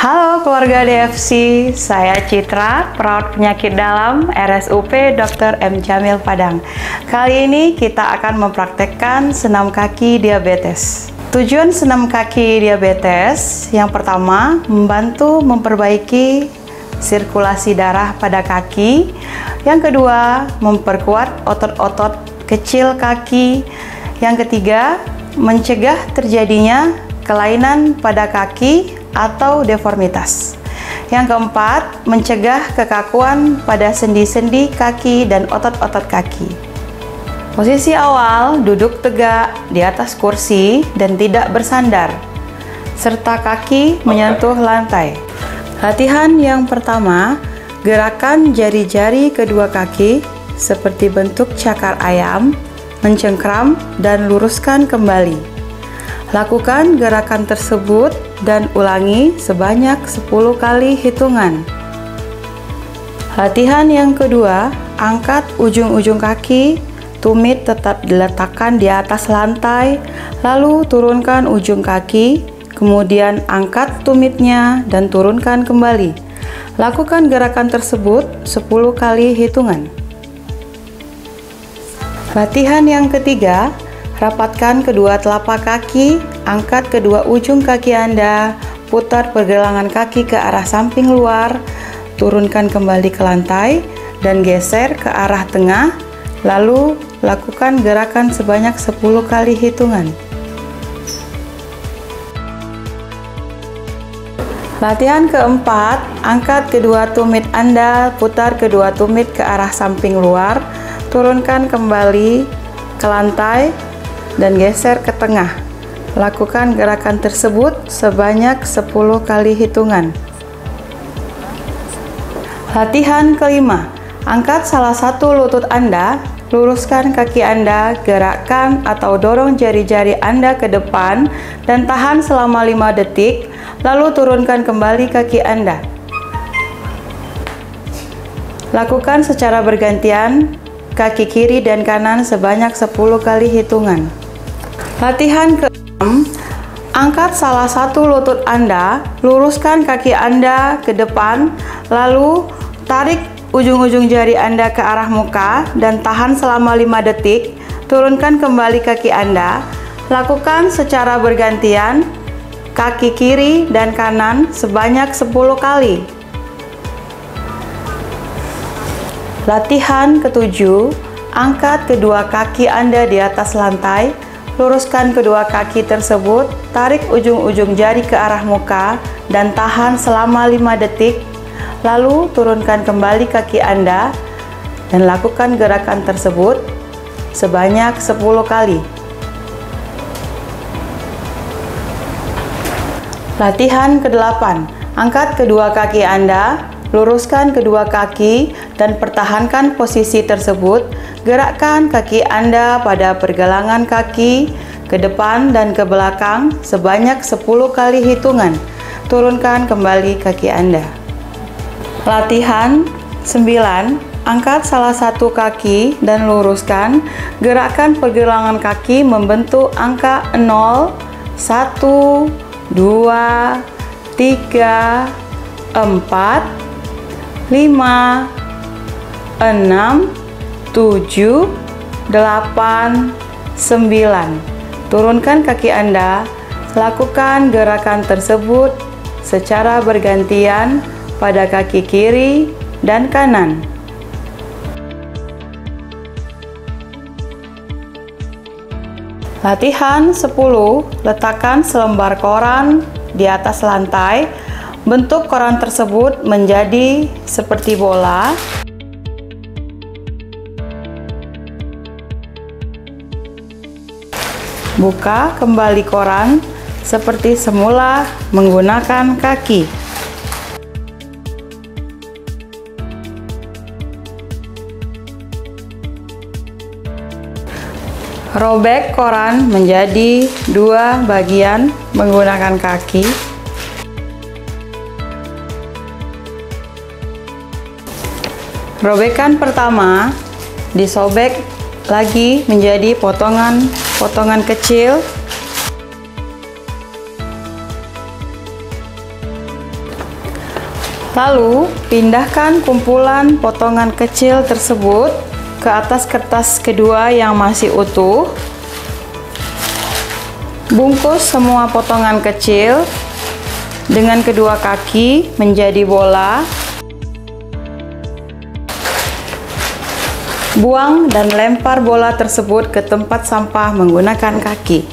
Halo keluarga DFC, saya Citra, perawat penyakit dalam RSUP Dr. M. Jamil Padang. Kali ini kita akan mempraktekkan senam kaki diabetes. Tujuan senam kaki diabetes yang pertama membantu memperbaiki sirkulasi darah pada kaki. Yang kedua, memperkuat otot-otot kecil kaki. Yang ketiga, mencegah terjadinya kelainan pada kaki atau deformitas. Yang keempat, mencegah kekakuan pada sendi-sendi kaki dan otot-otot kaki. Posisi awal duduk tegak di atas kursi dan tidak bersandar, serta kaki menyentuh lantai. Latihan yang pertama, gerakan jari-jari kedua kaki seperti bentuk cakar ayam, mencengkram dan luruskan kembali. Lakukan gerakan tersebut dan ulangi sebanyak 10 kali hitungan. Latihan yang kedua, angkat ujung-ujung kaki, tumit tetap diletakkan di atas lantai, lalu turunkan ujung kaki, kemudian angkat tumitnya dan turunkan kembali. Lakukan gerakan tersebut 10 kali hitungan. Latihan yang ketiga, Rapatkan kedua telapak kaki, angkat kedua ujung kaki Anda, putar pergelangan kaki ke arah samping luar, turunkan kembali ke lantai, dan geser ke arah tengah, lalu lakukan gerakan sebanyak 10 kali hitungan. Latihan keempat, angkat kedua tumit Anda, putar kedua tumit ke arah samping luar, turunkan kembali ke lantai, dan geser ke tengah. Lakukan gerakan tersebut sebanyak 10 kali hitungan. Latihan kelima, angkat salah satu lutut Anda, luruskan kaki Anda, gerakkan atau dorong jari-jari Anda ke depan dan tahan selama 5 detik, lalu turunkan kembali kaki Anda. Lakukan secara bergantian kaki kiri dan kanan sebanyak 10 kali hitungan. Latihan ke-6, angkat salah satu lutut Anda, luruskan kaki Anda ke depan, lalu tarik ujung-ujung jari Anda ke arah muka dan tahan selama 5 detik, turunkan kembali kaki Anda, lakukan secara bergantian kaki kiri dan kanan sebanyak 10 kali. Latihan ketujuh, angkat kedua kaki Anda di atas lantai, Luruskan kedua kaki tersebut, tarik ujung-ujung jari ke arah muka dan tahan selama 5 detik. Lalu turunkan kembali kaki Anda dan lakukan gerakan tersebut sebanyak 10 kali. Latihan ke-8. Angkat kedua kaki Anda, luruskan kedua kaki dan pertahankan posisi tersebut Gerakkan kaki Anda pada pergelangan kaki ke depan dan ke belakang sebanyak 10 kali hitungan. Turunkan kembali kaki Anda. Latihan 9. Angkat salah satu kaki dan luruskan. Gerakkan pergelangan kaki membentuk angka 0, 1, 2, 3, 4, 5, 6, 7, 8, 9. Turunkan kaki Anda, lakukan gerakan tersebut secara bergantian pada kaki kiri dan kanan. Latihan 10, letakkan selembar koran di atas lantai. Bentuk koran tersebut menjadi seperti bola Buka kembali koran seperti semula menggunakan kaki. Robek koran menjadi dua bagian menggunakan kaki. Robekan pertama disobek lagi menjadi potongan-potongan kecil Lalu, pindahkan kumpulan potongan kecil tersebut ke atas kertas kedua yang masih utuh. Bungkus semua potongan kecil dengan kedua kaki menjadi bola. Buang dan lempar bola tersebut ke tempat sampah menggunakan kaki.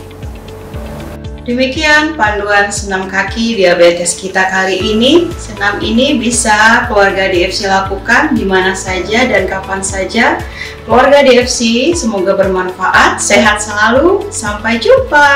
Demikian panduan senam kaki diabetes kita kali ini. Senam ini bisa keluarga DFC lakukan di mana saja dan kapan saja. Keluarga DFC semoga bermanfaat, sehat selalu, sampai jumpa.